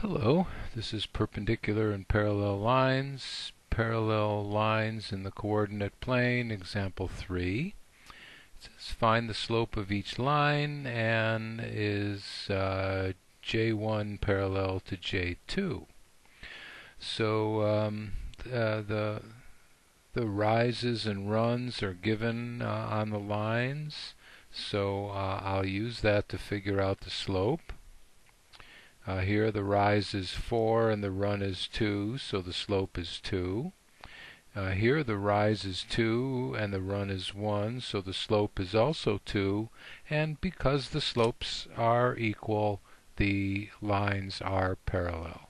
Hello, this is perpendicular and parallel lines, parallel lines in the coordinate plane, example 3. It says find the slope of each line and is uh, J1 parallel to J2. So um, uh, the the rises and runs are given uh, on the lines, so uh, I'll use that to figure out the slope. Uh, here the rise is 4 and the run is 2, so the slope is 2. Uh, here the rise is 2 and the run is 1, so the slope is also 2. And because the slopes are equal, the lines are parallel.